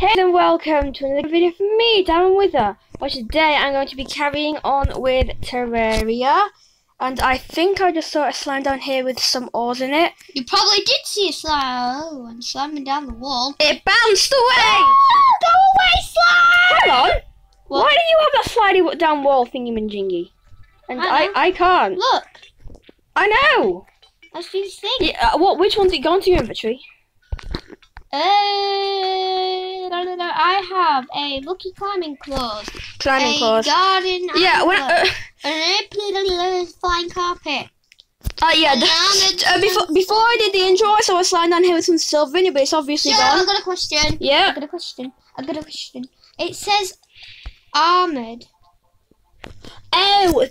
Hey and welcome to another video from me, Diamond Wither. Well, today I'm going to be carrying on with Terraria. And I think I just saw a slime down here with some ores in it. You probably did see a slime. Oh, and slamming down the wall. It bounced away! Oh, go away, slime! Hang on! What? Why do you have that slidey down wall thingy manjingy? And I I. I can't. Look, I know! that's the thing. Yeah, uh, what? Which one's it gone to your inventory? Uh, no, no, no. I have a lucky climbing claws, Climbing a claws. garden Yeah, when, uh, an airplane flying carpet. uh, yeah, the, uh, before, before I did the intro, I saw a slime down here with some silver in it, but it's obviously So, gone. I got a question. Yeah. I Yeah. got a question. I got a question. It says armored. Oh,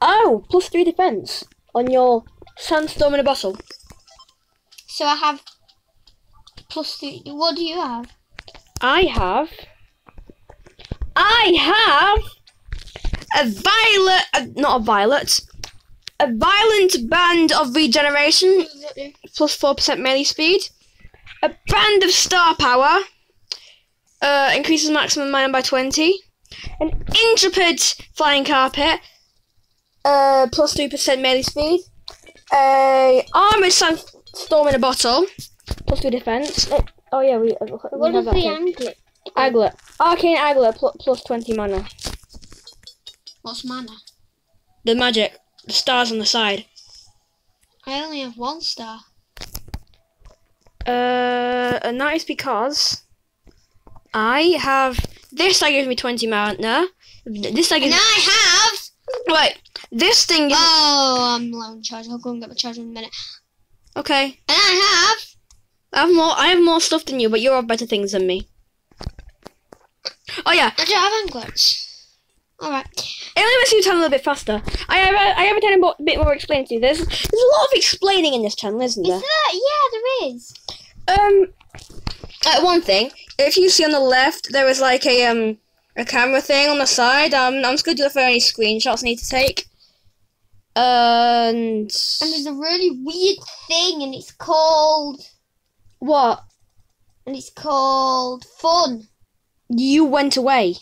oh, plus three defense on your sandstorm in a bottle. So I have plus three. What do you have? I have. I have a violet, uh, not a violet, a violent band of regeneration plus four percent melee speed, a band of star power, uh, increases maximum mana by twenty, an intrepid flying carpet, uh, plus three percent melee speed, a armored sandstorm in a bottle, plus two defense. Oh, oh yeah, we. we What have is the anklet? Aglet. Arcane Aglet pl- plus 20 mana. What's mana? The magic. The stars on the side. I only have one star. Uh, and that is because I have. This that gives me 20 mana. This And gives. I have. Wait, this thing is. Oh, I'm low on charge. I'll go and get my charger in a minute. Okay. And I have. I have more. I have more stuff than you, but you have better things than me. Oh yeah, I don't have anklets. Alright. it only makes you turn a little bit faster. I have. A, I have a tiny bo- bit more explaining to you. There's. There's a lot of explaining in this channel, isn't Is there? there? Yeah, there is. Um, uh, one thing. If you see on the left, there is like a um a camera thing on the side. Um, I'm just gonna do it for any screenshots I need to take. And And there's a really weird thing, and it's called. What? And it's called fun. You went away.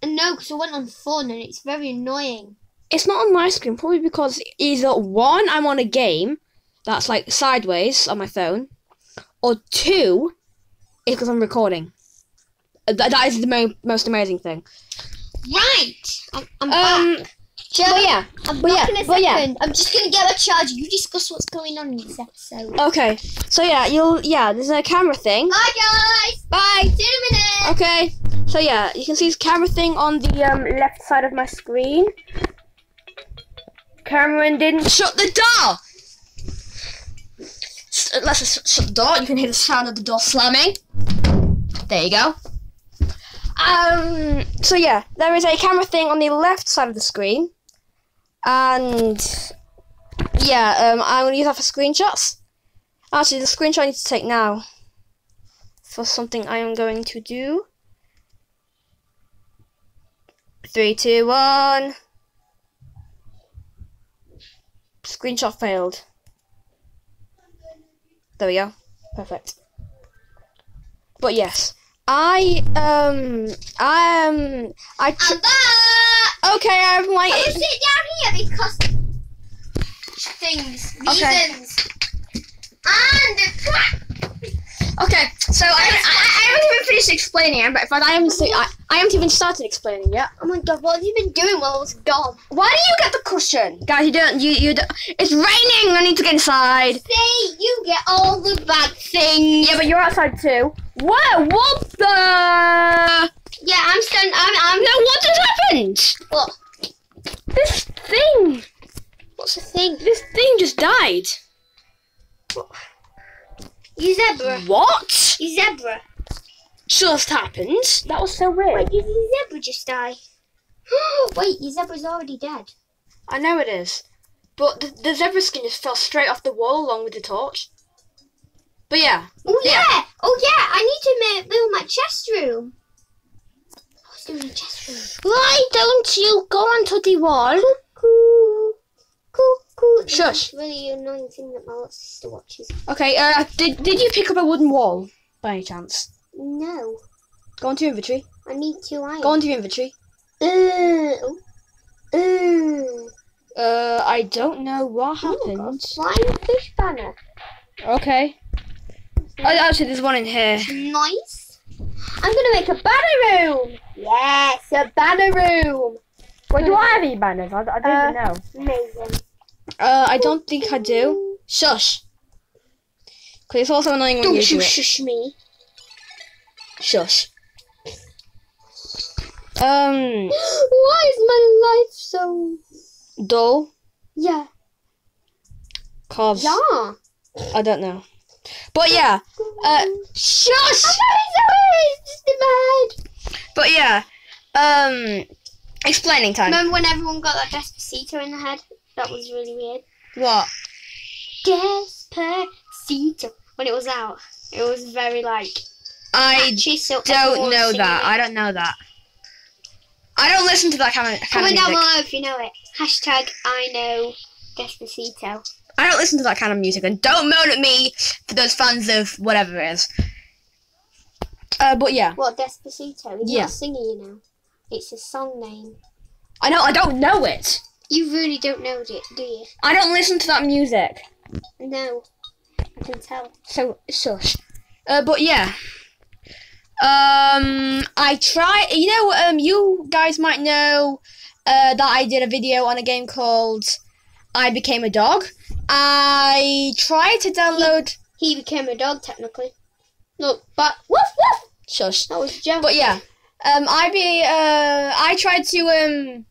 And no, because I went on fun, and it's very annoying. It's not on my screen, probably because either one, I'm on a game that's like sideways on my phone, or two, it's because I'm recording. That, that is the mo- most amazing thing. Right. I'm, I'm Um, back. Joe, but yeah, I'm but yeah, but yeah. I'm just gonna get a charger. You discuss what's going on in this episode. Okay, so yeah, you'll yeah, there's a camera thing. Bye, guys. Bye. See you in a minute. Okay, so yeah, you can see this camera thing on the um, left side of my screen. Cameron didn't shut the door. Let's just shut the door. You can hear the sound of the door slamming. There you go. Um. So yeah, there is a camera thing on the left side of the screen, and yeah, um, I'm gonna use that for screenshots. Actually, the screenshot I need to take now for something I am going to do. Three, two, one. Screenshot failed. There we go. Perfect. But yes, I um I um I I'm back. okay I'm like I'm sit down here because things, Okay. reasons, and okay. So I, I, I haven't even finished explaining but if I, I haven't I, I haven't even started explaining yet. oh my god, what have you been doing while I was gone? Why do you get the cushion, guys? You don't. You you. Don't, it's raining. I need to get inside. See, you get all the bad things. Yeah, but you're outside too. Whoa! What the? Yeah, I'm standing. I'm. I'm. No, what has happened? What? This thing. What's the thing? This thing just died. You zebra. What? You zebra. Just happened. That was so weird. Wait, did your zebra just die? Wait, your zebra's already dead. I know it is, but the, the zebra skin just fell straight off the wall along with the torch. But yeah, Oh yeah. Yeah. Oh yeah. I need to ma- build my chest room. I was doing a chest room. why don't you go onto the wall? Shush. It's really annoying thing that my little sister watches. Okay, uh, did, did you pick up a wooden wall by any chance? No. Go into your inventory. I need two iron. Go into your inventory. Uh, uh, Uh, I don't know what got happened. Flying fish banner. Okay. Oh, actually, there's one in here. Nice. I'm gonna make a banner room. Yes, a banner room. Where do I have any banners? I, I don't Uh, even know. Amazing. Uh, I don't think I do. Shush. Because it's also annoying when Don't you you do it. shush me. Shush. Um, Why is my life so? dull. Yeah. Cause Yeah. I don't know. But yeah. Uh, shush. I'm very sorry. It's just in my head. But yeah. Um, explaining time. Remember when everyone got that Despacito in the head? That was really weird. What? Despacito. When it was out, it was very like I catchy. So don't know that. I don't know that. I don't listen to that kind of, kind of Comment down below if you know it. Hashtag I know Despacito. I don't listen to that kind of music, and don't moan at me for those fans of whatever it is. Uh, but yeah, What Despacito? He's Yeah. not singing, you know. It's a song name. I know I don't know it. You really don't know it, do you? I don't listen to that music, No. I can tell. so shush. Uh, but yeah. Um, I try. You know, um, you guys might know uh, that I did a video on a game called "I Became a Dog." I tried to download. He became a dog, technically. Look, but woof woof. Shush. That was Jeff. But yeah, um, I be uh, I tried to um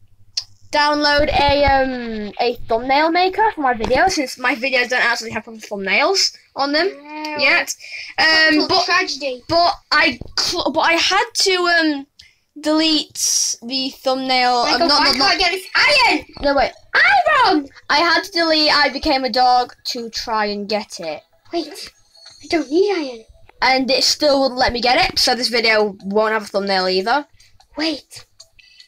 download a um a thumbnail maker for my videos since my videos don't actually have thumbnails on them yet. Um, but tragedy. but I cl- but I had to um delete the thumbnail. Michael, not, I not, not, get this iron. no wait, Iron. I had to delete. I became a dog to try and get it. Wait, I don't need iron. And it still wouldn't let me get it, so this video won't have a thumbnail either. Wait.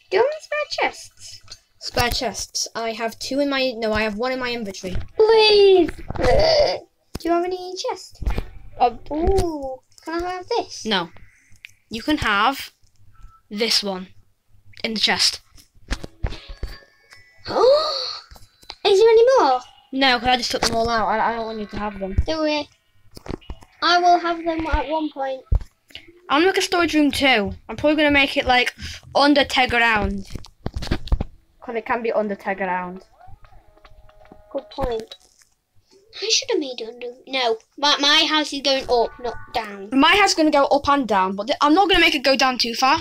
Do you have any spare chests? Spare chests. I have two in my no, I have one in my inventory. Please. Do you have any chests? Uh, Ooh. Can I have this? no. You can have this one in the chest. Oh! Is there any more? No, because I just took them all out. I, I don't want you to have them. Don't worry. I will have them at one point. I'm gonna make a storage room too. I'm probably gonna make it like under 10 ground. Because it can be under 10 ground. Good point. I should have made it under. No, my, my house is going up, not down. My house is gonna go up and down, but I'm not gonna make it go down too far.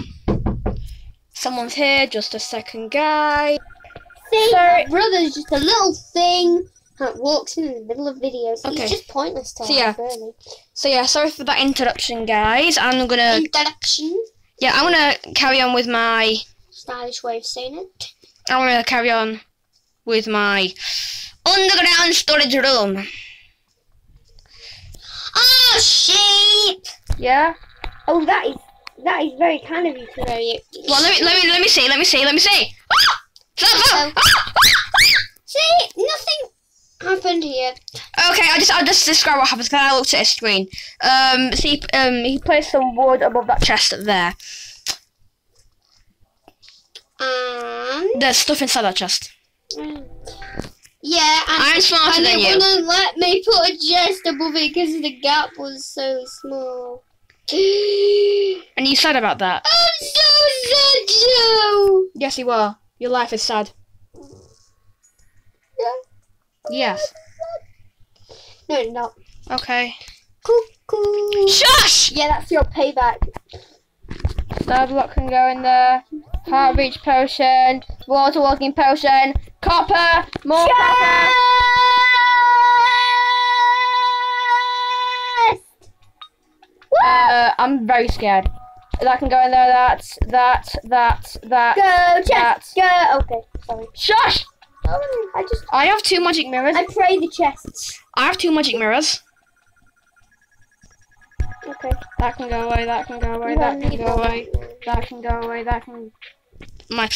Someone's here, just a second, guy. See, Sorry. my brother's just a little thing that walks in, in the middle of videos. Okay. He's just pointless to So, yeah. really. So yeah, sorry for that introduction, guys. I'm gonna Introduction. yeah, I'm gonna carry on with my Stylish way of saying it. I'm gonna carry on with my underground storage room. Oh, sheep! Yeah. Oh, that is that is very kind of you to know you. Well, let me let me let me see. Let me see. Let me see. Ah! Stop. Ah! See, nothing happened here. Okay, I just I'll just describe what happens because I looked at a screen. Um, see, um, he placed some wood above that chest there. And There's stuff inside that chest. yeah, and, I'm smarter and than they you. wouldn't let me put a chest above it because the gap was so small. And you sad about that? I'm so sad, Joe. Yes, you are. Your life is sad. Yes. No, it's not. Okay. Cuckoo. Shush! Yeah, that's your payback. Third block can go in there. Heart reach potion. Water walking potion. Copper. More copper. Uh, I'm very scared. That can go in there. That, that, that, that. Go, chest. That. Go. Okay, sorry. Shush! Oh, I just I have two magic mirrors. I pray the chests. I have two magic mirrors. Okay. That can go away. That can go away. That can go away. That can go away. That can. My.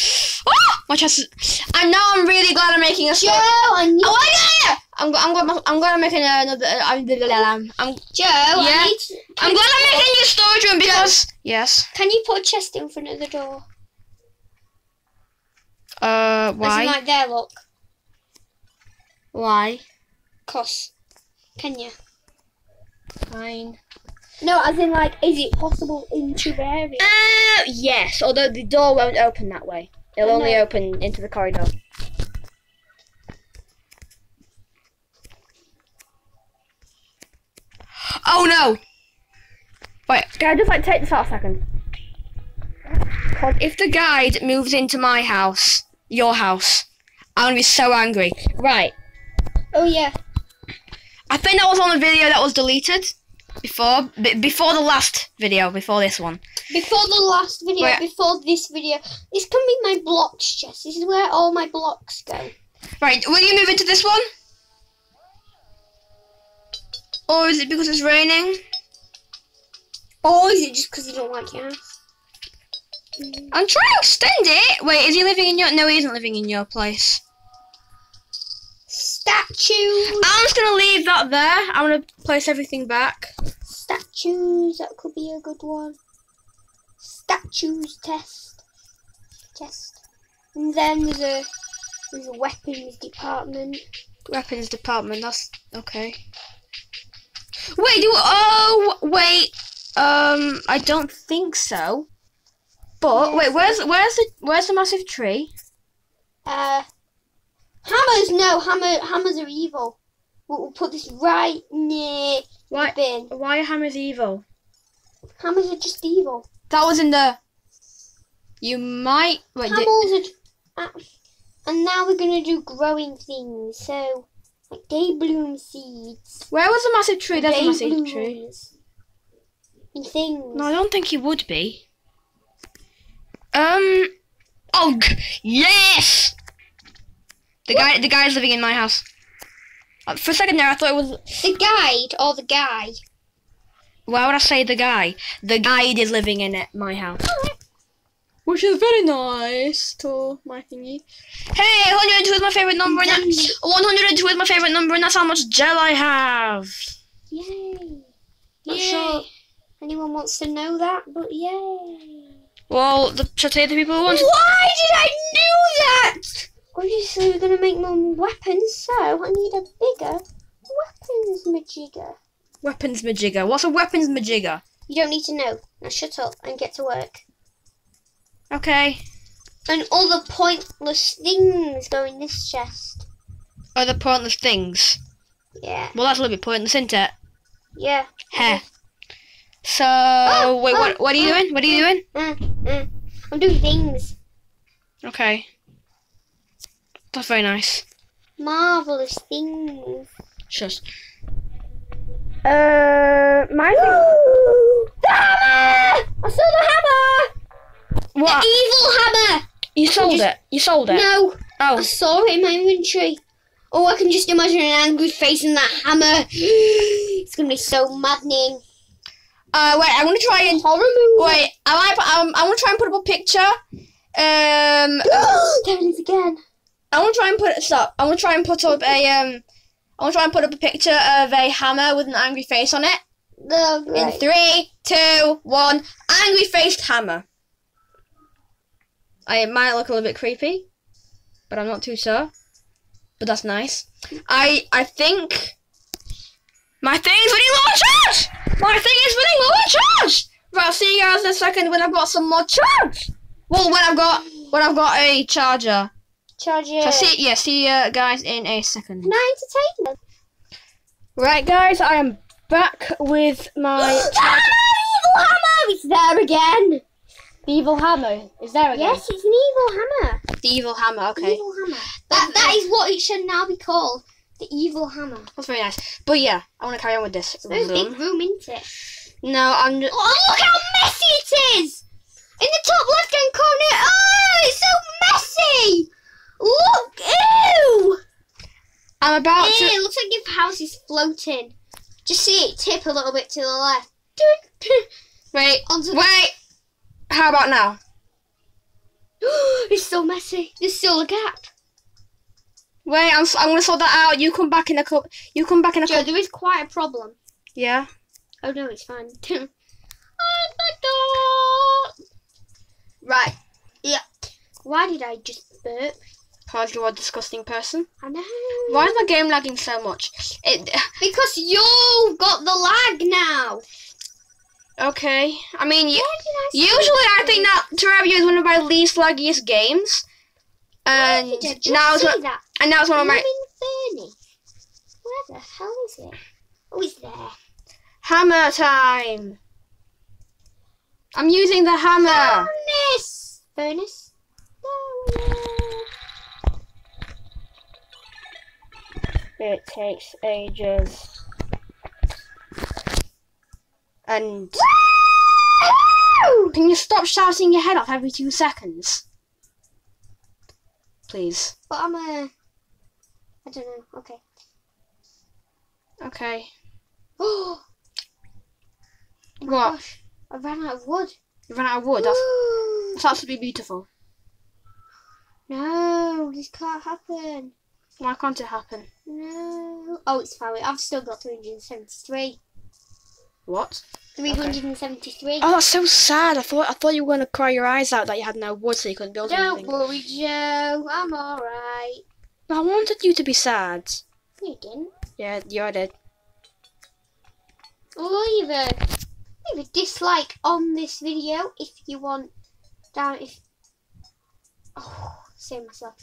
Oh! My chest is. And now I'm really glad I'm making a Joe. I need. Oh, yeah. I'm, go- I'm, glad, I'm glad I'm making another. I'm, I'm, Joe, Yeah. I need. I'm glad I'm making a new storage room because does. Yes. Can you put a chest in front of the door? Uh, As in, why? like there, look. Why? Cos. Can you? Fine. No, as in like, is it possible into the area? Uh, yes. Although the door won't open that way. It'll I only know. open into the corridor. Oh no! Wait, can I just like take this out a second? if the guide moves into my house, your house, I'm gonna be so angry. Right. Oh yeah. I think that was on a video that was deleted before, b- before the last video, before this one. Before the last video, before this video, this can be my blocks chest. This is where all my blocks go. Right, will you move into this one? Or is it because it's raining? Or is it just because you don't like your house? I'm trying to extend it. Wait, is he living in your? No, he isn't living in your place. Statues. I'm just gonna leave that there. I'm gonna place everything back. Statues. That could be a good one. Statues test. Test. And then there's a there's a weapons department. Weapons department. That's okay. Wait, do oh wait. Um, I don't think so. But Yes. wait, where's where's the where's the massive tree? Uh, hammers. No, hammer. Hammers are evil. We'll, we'll put this right near the Why? bin. Why are hammers evil? Hammers are just evil. That was in the. You might wait. are. Uh, and now we're gonna do growing things. So, day bloom seeds. where was the massive tree? There's a massive blooms. tree. And things. No, I don't think he would be. Um. Oh, yes. The guy, the guy's living in my house. Uh, For a second there, I thought it was. The guide or the guy? Why would I say the guy? The guide is living in it, my house. Which is very nice to my thingy. Hey, 102 is my favorite number, and that, 102 is my favorite number, and that's how much gel I have. Yay! Not Yay! sure. Anyone wants to know that? But yay! Well, the, should I tell you the people who want? Why did I do that? Obviously, we're gonna make more weapons, so I need a bigger weapons majigger. Weapons majigger. What's a weapons majigger? You don't need to know. Now shut up and get to work. Okay. And all the pointless things go in this chest. Other pointless things. Yeah. Well, that's a little bit pointless, isn't it? Yeah. Heh. So, Oh, wait, what, oh, what are you oh, doing? What are you doing? Mm, mm. I'm doing things. Okay. That's very nice. Marvelous things. Shush. Uh, my the hammer! I saw the hammer! What? The evil hammer! You sold just- it. You sold it. No, Oh. I saw it in my inventory. Oh, I can just imagine an angry face in that hammer. It's gonna be so maddening. uh, wait. I'm gonna try and Horror movie. wait. I Um, I'm gonna try and put up a picture. Um, there it is again. I want to try and put stop. I want to try and put up a um. I want to try and put up a picture of a hammer with an angry face on it. Oh, In three, two, one. Angry faced hammer. I it might look a little bit creepy, but I'm not too sure. But that's nice. I I think my thing is running low on charge. My thing is running low on charge. Right, I'll see you guys in a second when I've got some more charge. Well, when I've got when I've got a charger. Charge So see yeah, see you guys in a second. Can I entertain? Right, guys, I am back with my hammer! Evil hammer! It's there again. The evil hammer. Is there again? Yes, it's an evil hammer. The evil hammer. Okay. The Evil hammer. That that is what it should now be called. The evil hammer. That's very nice. But yeah, I want to carry on with this. A room. big room, isn't it? No, I'm just. Oh, look how messy it is! In the top left hand corner. Oh, it's so messy! Look! Ew! I'm about Ew, to. it looks like your house is floating. Just see it tip a little bit to the left. Wait, Onto the... wait. How about now? it's so messy. There's still a gap. Wait, I'm. I'm gonna sort that out. You come back in a couple. You come back in a couple. there is quite a problem. Yeah. Oh no, it's fine. Right. Yeah. Why did I just burp? Because you're a disgusting person. I know. Why is my game lagging so much? It. Because you've got the lag now. Okay. I mean, you, Why did I usually I think that Terraria is one of my least laggiest games. And now it's one, that? and now it's one of my. Where the hell is it? Oh, it's there. hammer time. I'm using the hammer. Furnace. Furnace. It takes ages. And can you stop shouting your head off every two seconds? Please. But I'm a. I don't know. Okay. Okay. Oh. What? Gosh, I ran out of wood. You ran out of wood. That's, that's absolutely beautiful. No, this can't happen. Why can't it happen? No. Oh, it's fine. I've still got 373. What? 373. Oh, that's so sad. I thought I thought you were gonna cry your eyes out that you had no wood, so you couldn't build Don't anything. worry, Joe. I'm alright. But I wanted you to be sad. You didn't. Yeah, you did. Leave a, leave a dislike on this video if you want. Down if. Oh, say myself.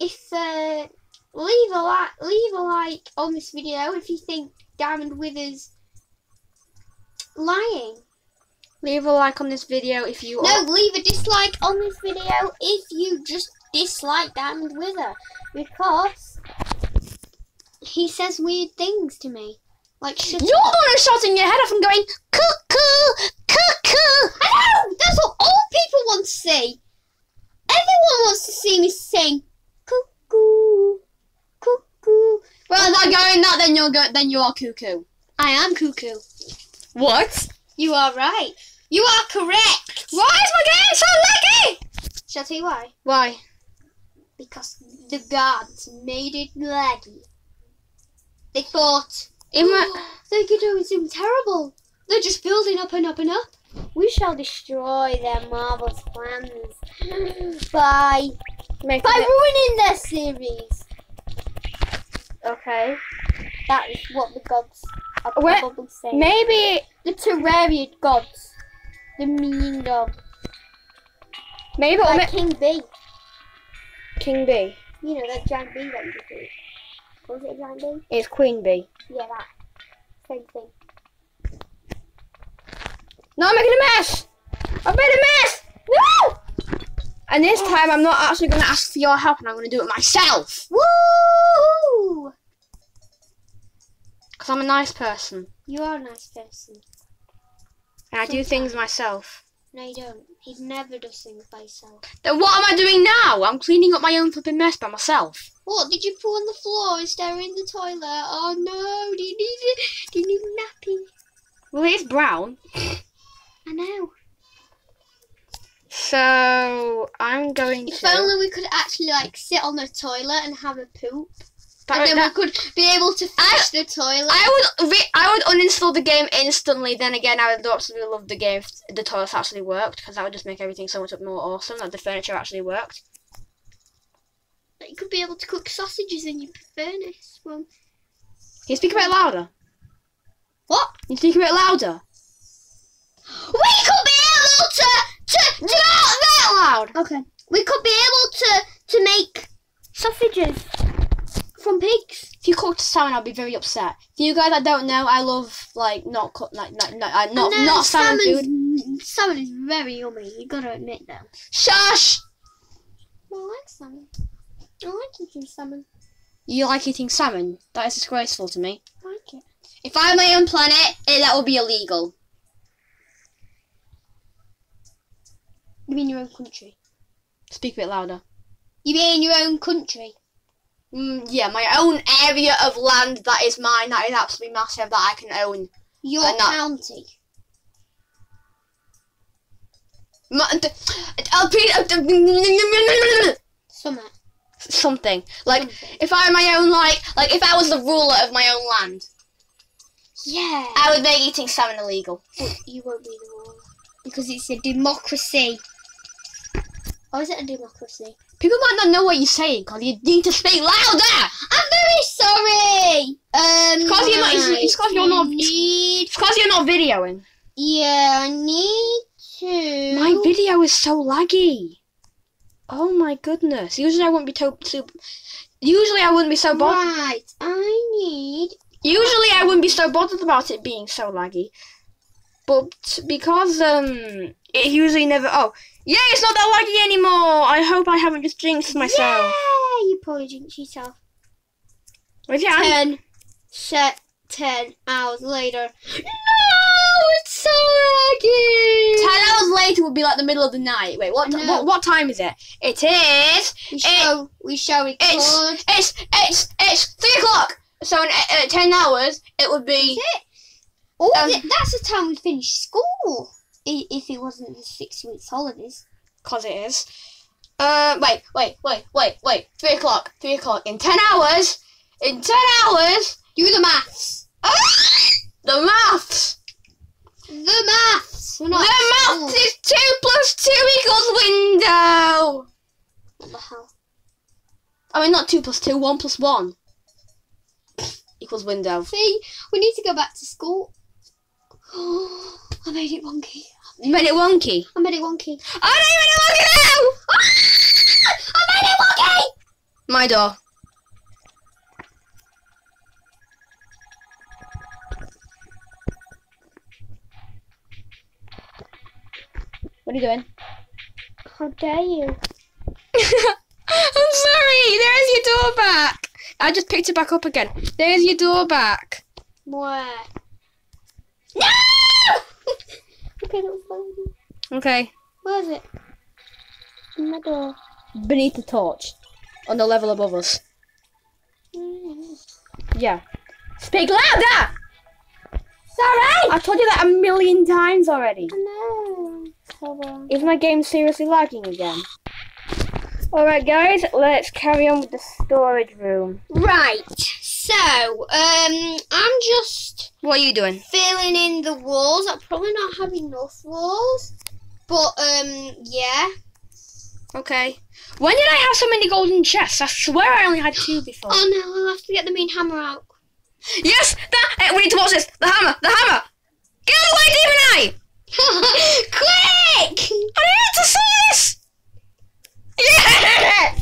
If uh, leave a like, leave a like on this video if you think Diamond Withers lying. Leave a like on this video if you. No, leave a dislike on this video if you just dislike Diamond Wither because he says weird things to me. Like You're the one who's shouting your head off and going cuckoo, cuckoo. I know! That's what all people want to see. Everyone wants to see me sing cuckoo, cuckoo. Well, by going that, then you're go- then you are cuckoo. I am cuckoo. What? You are right. You are correct. Why is my game so laggy? Shall I tell you why? Why? Because the gods made it laggy. They thought, In my they're doing something terrible. They're just building up and up and up. We shall destroy their marvelous plans by make by ruining their series. okay. That is what the gods Where- Maybe the Terrarian gods. The mean gods. maybe Like King B. King B You know, that giant bee that you see. Was it a giant bee? is Queen Bee. Yeah, that. Same thing. No, I'm making a mess. I've made a mess. No. And this oh. time, I'm not actually going to ask for your help, and I'm going to do it myself. Woo! Because I'm a nice person, You are a nice person. and I do things myself. No, you don't. He never does things by himself. Then what am I doing now? I'm cleaning up my own flipping mess by myself. What did you put on the floor instead of in the toilet? Oh no! Do you need do you need a nappy? Well, it's brown. I know. So I'm going If to. only we could actually like sit on the toilet and have a poop, That- and then we could be able to flush the toilet. I would re- I would uninstall the game instantly. Then again, I would absolutely love the game if the toilets actually worked because that would just make everything so much more awesome. That the furniture actually worked. You could be able to cook sausages in your furnace. Well, Can you speak a bit louder? what? Can you speak a bit louder? We could be able to to to Not that loud. Okay. We could be able to to make sausages from pigs. If you cooked salmon, I'd be very upset. For you guys that don't know, I love like not cook like like, like uh, not No, not salmon food. Salmon is very yummy. You gotta admit that. Shush! I like salmon. I like eating salmon. You like eating salmon? That is disgraceful to me. I like it. If I had my own planet, eh, that would be illegal. You mean your own country? Speak a bit louder. You mean your own country? Mm, yeah, my own area of land that is mine, that is absolutely massive, that I can own. Your no. county. Ma- d- Peter- Summer. Something like Something. if I had my own like like if I was the ruler of my own land, Yeah. I would make eating salmon illegal. But you won't be the ruler because it's a democracy. Or is it a democracy? People might not know what you're saying because you need to speak louder. I'm very sorry. Um, It's 'cause you're not- it's- it's 'cause you're not- It's because you're not videoing. yeah, I need to. My video is so laggy. Oh my goodness. Usually I wouldn't be to- too. Usually I wouldn't be so bothered. Right, I need. Usually I wouldn't be so bothered about it being so laggy. But because um it usually never oh yeah it's not that laggy anymore. I hope I haven't just jinxed myself. Yeah, you probably jinxed yourself. Where's your? Ten, set, ten hours later. No, it's so laggy. Ten hours later would be like the middle of the night. Wait, what what, what time is it? It is. We shall, we shall record. It's it's it's it's three o'clock. So in uh, ten hours it would be. Oh, um, th- that's the time we finish school. If it wasn't the six weeks holidays. Cause it is. Uh, wait, wait, wait, wait, wait. Three o'clock. Three o'clock. In ten hours. In ten hours. Do the maths. The maths. The maths. The maths is two plus two equals window. What the hell? I mean, not two plus two. One plus one equals window. See, we need to go back to school. I made it wonky. You made it wonky. I made it wonky. I don't even know what ah! to do. I made it wonky. My door. What are you doing? How dare you? I'm sorry. There's your door back. I just picked it back up again. There's your door back. Where? No! Okay, that was. Okay. Where is it? In my door. Beneath the torch, on the level above us. Mm. Yeah. Speak louder. Sorry. I've told you that a million times already. I know. So, Is my game seriously lagging again? Alright guys, let's carry on with the storage room. Right. So, um, I'm just What are you doing? filling in the walls. I probably not have enough walls, but um, yeah. Okay. When did I have so many golden chests? I swear I only had two before. Oh no, I'll have to get the main hammer out. yes! That! eh, we need to watch this! The hammer! The hammer! Get out of the way, Demon Eye! Quick! I need to see this! Yeah!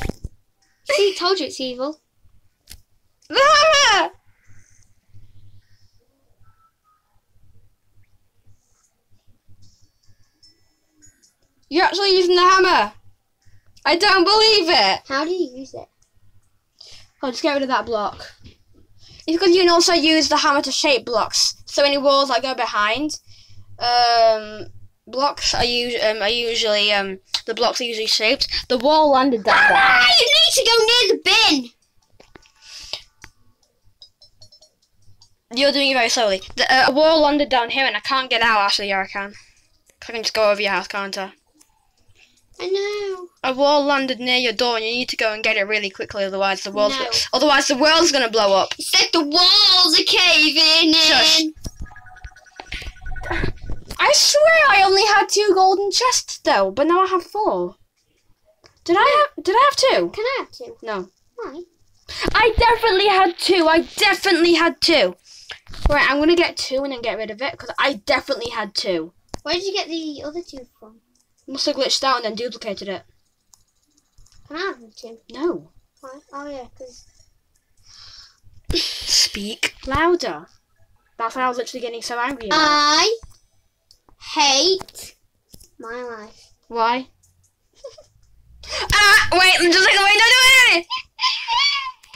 See, told you it's evil. The hammer! You're actually using the hammer! I don't believe it! How do you use it? Oh, just get rid of that block. It's because you can also use the hammer to shape blocks. So any walls that go behind, um, blocks are, us- um, are usually um, the blocks are usually shaped. The wall landed down there. Mama, you need to go near the bin. You're doing it very slowly. The, uh, a wall landed down here, and I can't get out. Actually, yeah, I can. I can just go over your house, can't I? I know. A wall landed near your door, and you need to go and get it really quickly. Otherwise, the world's No. otherwise the world's gonna blow up. It's like the walls are caving in. Shush. I swear I only had two golden chests though, but now I have four. Did I have? Did I have two? Can I have two? No. Why? I definitely had two. I definitely had two. Right, I'm gonna get two and then get rid of it because I definitely had two. Where did you get the other two from? Must have glitched out and then duplicated it. Can I have them two? No. Why? Oh yeah, because Speak louder. That's why I was literally getting so angry. About. I hate my life. Why? ah! Wait! I'm just like wait! No! No! No! no.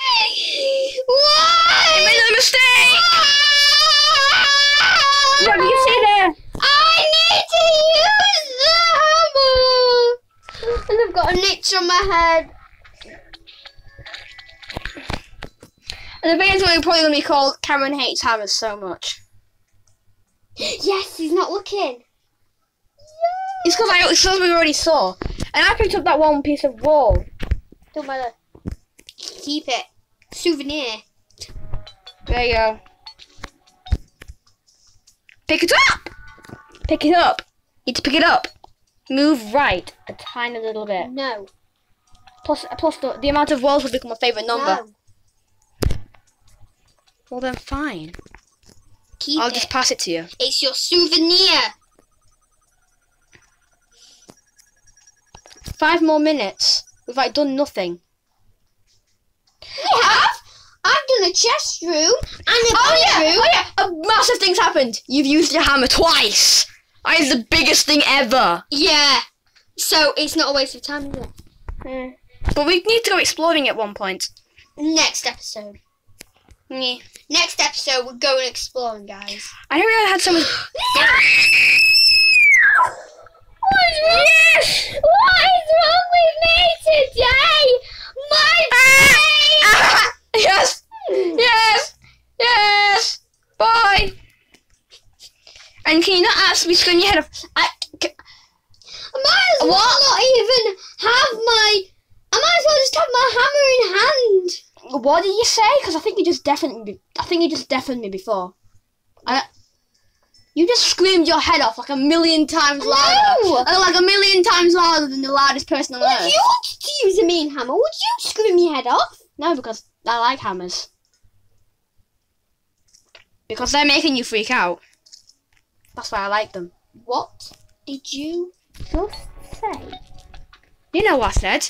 I Why? made a mistake. What do you see there? I need to use the And I've got an itch on my head. And the going probably gonna be called Cameron hates hammers so much. Yes, he's not looking. It's because I it's 'cause we already saw, and I picked up that one piece of wall. Don't matter. Keep it. Souvenir. There you go. Pick it up. Pick it up. You need to pick it up. Move right a tiny little bit. No. Plus, plus the, the amount of walls will become a favourite number. No. Well then, fine. Keep I'll it. just pass it to you. It's your souvenir. Five more minutes. We've like done nothing. We have. I've done a chest room and a Oh yeah! Oh yeah! A massive thing's happened. You've used your hammer twice. That is the biggest thing ever. Yeah. So it's not a waste of time, is it? Hmm. But we need to go exploring at one point. Next episode. Yeah. Next episode, we're going exploring, guys. I didn't realize I had so much. Yes! What is wrong with me today? My ah! brain! yes! Yes! Yes! Bye! And can you not ask me to screen your head off? I might as well What? not even have my. I might as well just have my hammer in hand. what did you say? Because I think you just deafened me. I think you just deafened me before. I, you just screamed your head off like a million times louder. No! Uh, Like a million times louder than the loudest person on If earth. you wanted to use a mean hammer, would you scream your head off? No, because I like hammers. Because they're making you freak out. That's why I like them. What did you just say? You know what I said.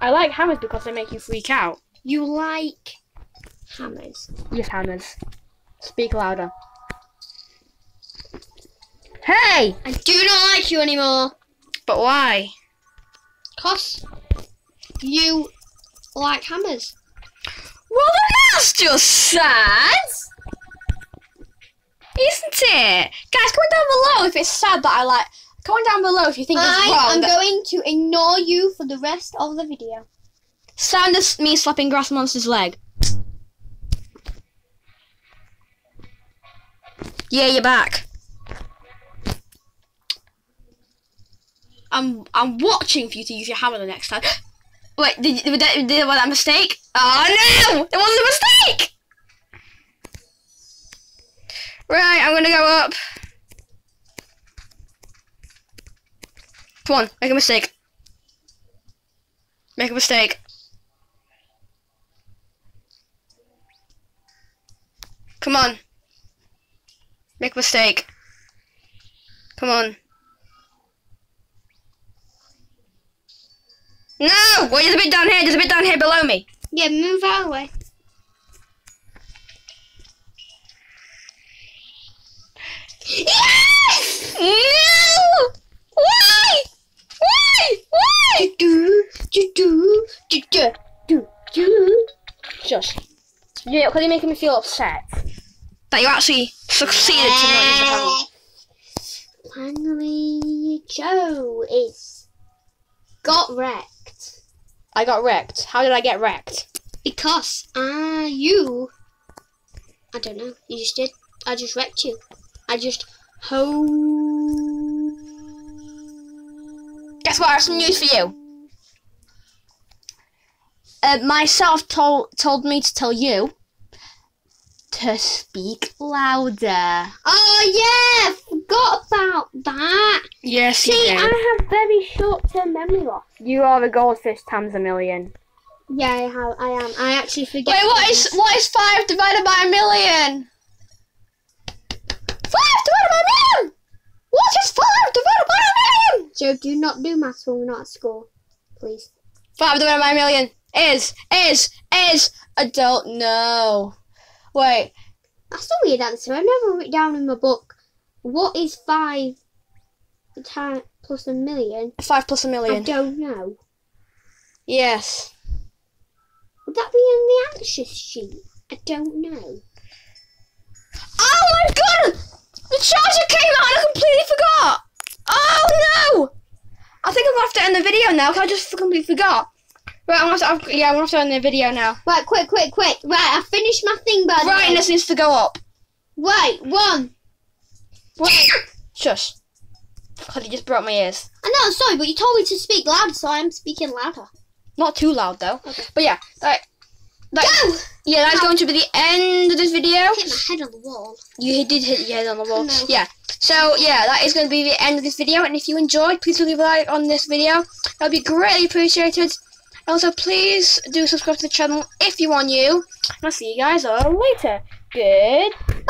I like hammers because they make you freak out. You like hammers? Yes, hammers. Speak louder. Hey! I do not like you anymore. But why? Cause you like hammers. Well, that's just sad. Isn't it? Guys, comment down below if it's sad that I like. Comment down below if you think it's wrong. I am going to ignore you for the rest of the video. Sound of me slapping Grass Monster's leg. Yeah, you're back. I'm I'm watching for you to use your hammer the next time. Wait, did, did, did, did was that a mistake? Oh no! It wasn't a mistake! Right, I'm gonna go up. Come on, make a mistake. Make a mistake. Come on. Make a mistake. Come on. No! Well, there's a bit down here. There's a bit down here below me. Yeah, move out of the way. Yes! No! Why? Why? Why? Do do do do do do do. Because you're making me feel upset. That you actually succeeded to not use the. Finally, Joe is got wrecked I got wrecked. How did I get wrecked? because ah you. I don't know. You just did. I just wrecked you. I just ho. Guess what? I have some news for you. Uh, myself told told me to tell you to speak louder. Oh yeah, forgot about that. Yes, See, I have very short-term memory loss. You are the goldfish times a million. Yeah, I have. I am. I actually forget. Wait, what things. is what is five divided by a million? Five by a million. What is five divided by a million? Joe, do not do maths when we're not at school, please. Five divided by a million is is is. I don't know. Wait, That's a weird answer. I never wrote down in my book. What is five plus a million? five plus a million. I don't know. Yes. Would that be in the answer sheet? I don't know. Oh my god! The charger came out and I completely forgot! Oh no! I think I'm gonna have to end the video now because I just completely forgot. Right, I'm gonna have to, yeah, I'm gonna have to end the video now. Right, quick, quick, quick. Right, I finished my thing, by the way. Brightness needs to go up. Wait, one. Wait. Shush. God, you just broke my ears. I know, sorry, but you told me to speak louder, so I am speaking louder. Not too loud though. Okay. But yeah, that, that, Go! yeah, that's going to be the end of this video. I Hit my head on the wall. You did hit your head on the wall. No. Yeah. So yeah, that is going to be the end of this video. And if you enjoyed, please leave a like on this video. That would be greatly appreciated. Also, please do subscribe to the channel if you are new. And I'll see you guys all later. Goodbye.